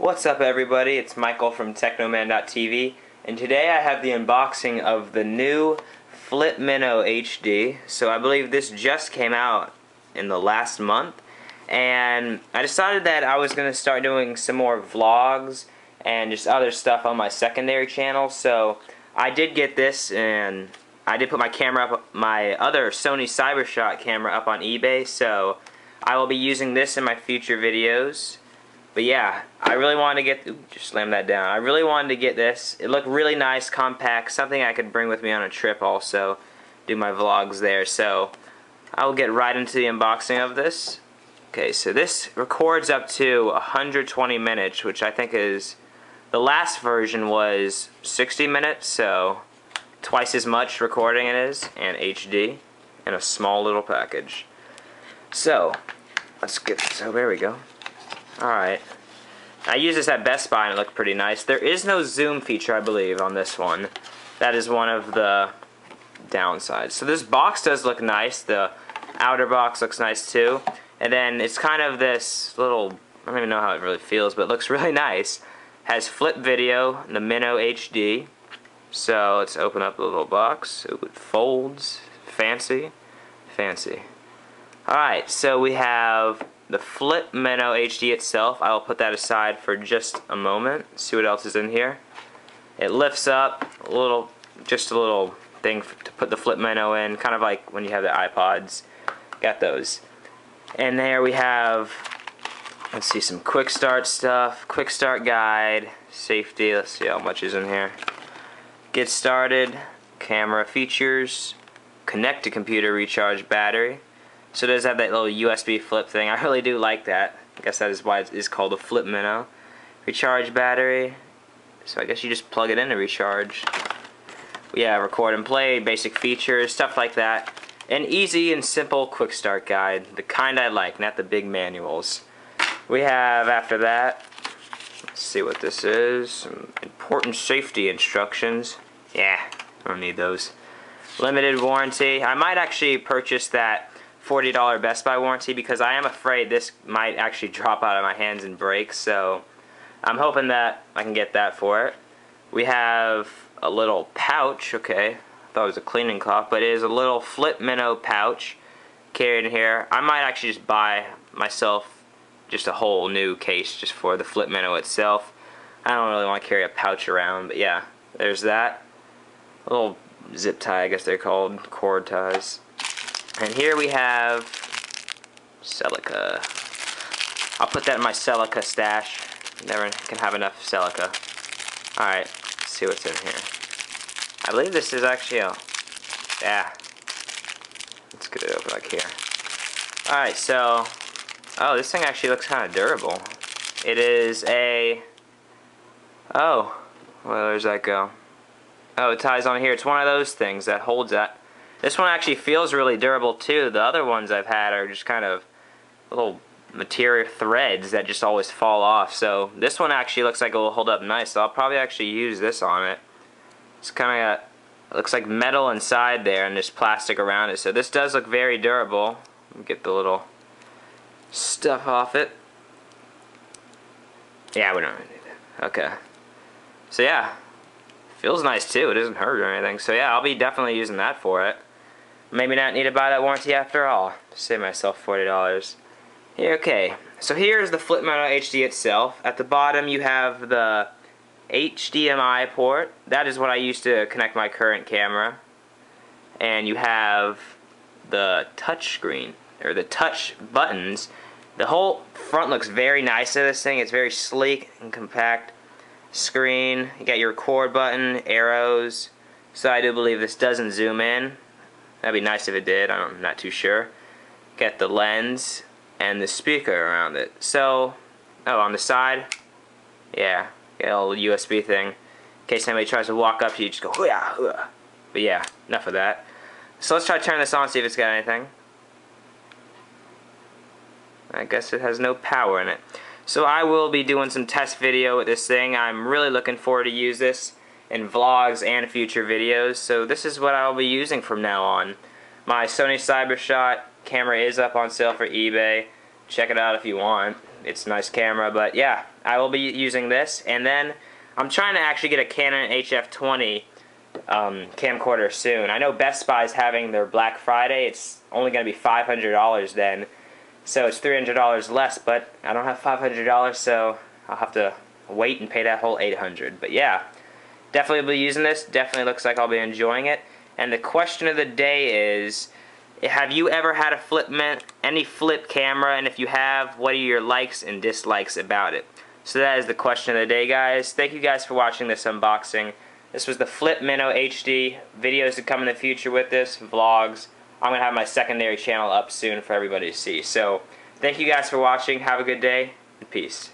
What's up everybody, it's Michael from Technoman.tv and today I have the unboxing of the new Flip Mino HD. So I believe this just came out in the last month and I decided that I was going to start doing some more vlogs and just other stuff on my secondary channel. So I did get this and I did put my camera up, my other Sony CyberShot camera up on eBay. So I will be using this in my future videos but yeah, I really wanted to get, ooh, just slam that down. I really wanted to get this. It looked really nice, compact, something I could bring with me on a trip also, do my vlogs there. So I will get right into the unboxing of this. Okay, so this records up to 120 minutes, which I think is, the last version was 60 minutes, so twice as much recording it is, and HD, in a small little package. So, let's get, so oh, there we go. Alright. I used this at Best Buy and it looked pretty nice. There is no zoom feature, I believe, on this one. That is one of the downsides. So this box does look nice. The outer box looks nice too. And then it's kind of this little, I don't even know how it really feels, but it looks really nice. Has flip video, the Mino HD. So let's open up the little box. Ooh, it folds. Fancy. Fancy. Alright, so we have the Flip Mino HD itself, I will put that aside for just a moment. See what else is in here. It lifts up a little, just a little thing to put the Flip Mino in, kind of like when you have the iPods. Got those. And there we have, let's see, some quick start stuff, quick start guide, safety, let's see how much is in here. Get started, camera features, connect to computer recharge battery, so it does have that little USB flip thing. I really do like that. I guess that is why it is called a Flip Mino. Recharge battery. So I guess you just plug it in to recharge. Yeah, record and play, basic features, stuff like that. An easy and simple quick start guide. The kind I like, not the big manuals. We have, after that, let's see what this is. Some important safety instructions. Yeah, I don't need those. Limited warranty. I might actually purchase that $40 Best Buy warranty because I am afraid this might actually drop out of my hands and break so I'm hoping that I can get that for it. We have a little pouch, okay, I thought it was a cleaning cloth, but it is a little flip Mino pouch carried in here. I might actually just buy myself just a whole new case just for the flip Mino itself. I don't really want to carry a pouch around, but yeah, there's that. A little zip tie, I guess they're called, cord ties. And here we have silica. I'll put that in my silica stash. Never can have enough silica. Alright, see what's in here. I believe this is actually a... Yeah. Let's get it open like here. Alright, so... Oh, this thing actually looks kind of durable. It is a... Oh. Well, does that go? Oh, it ties on here. It's one of those things that holds that this one actually feels really durable too. The other ones I've had are just kind of little material threads that just always fall off. So this one actually looks like it will hold up nice. So I'll probably actually use this on it. It's kind of looks like metal inside there and there's plastic around it. So this does look very durable. Get the little stuff off it. Yeah, we don't need that. Okay. So yeah, feels nice too. It doesn't hurt or anything. So yeah, I'll be definitely using that for it. Maybe not need to buy that warranty after all. Save myself $40. Here, okay, so here's the Flip Mino HD itself. At the bottom you have the HDMI port. That is what I use to connect my current camera. And you have the touch screen, or the touch buttons. The whole front looks very nice of this thing. It's very sleek and compact screen. You got your record button, arrows. So I do believe this doesn't zoom in. That'd be nice if it did. I'm not too sure. Get the lens and the speaker around it. So, oh, on the side, yeah, get a little USB thing. In case somebody tries to walk up to you, just go, hoo-yah, hoo-yah. But yeah, enough of that. So let's try to turn this on, see if it's got anything. I guess it has no power in it. So I will be doing some test video with this thing. I'm really looking forward to use this in vlogs and future videos. So this is what I'll be using from now on. My Sony CyberShot camera is up on sale for eBay. Check it out if you want. It's a nice camera, but yeah, I will be using this, and then I'm trying to actually get a Canon HF20 um, camcorder soon. I know Best Buy is having their Black Friday. It's only going to be $500 then, so it's $300 less, but I don't have $500, so I'll have to wait and pay that whole 800 But yeah, definitely be using this. Definitely looks like I'll be enjoying it. And the question of the day is, have you ever had a flip any flip camera? And if you have, what are your likes and dislikes about it? So that is the question of the day, guys. Thank you guys for watching this unboxing. This was the Flip Mino HD. Videos to come in the future with this, vlogs. I'm going to have my secondary channel up soon for everybody to see. So, thank you guys for watching. Have a good day, and peace.